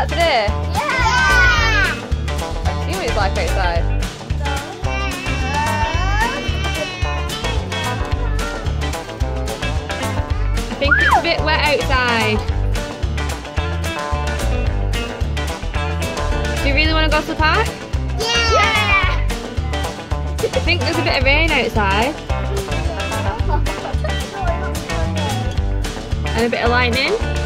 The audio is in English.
that today? Yeah. See what it's like outside. I think it's a bit wet outside. Do you really want to go to the park? Yeah. I think there's a bit of rain outside and a bit of lightning.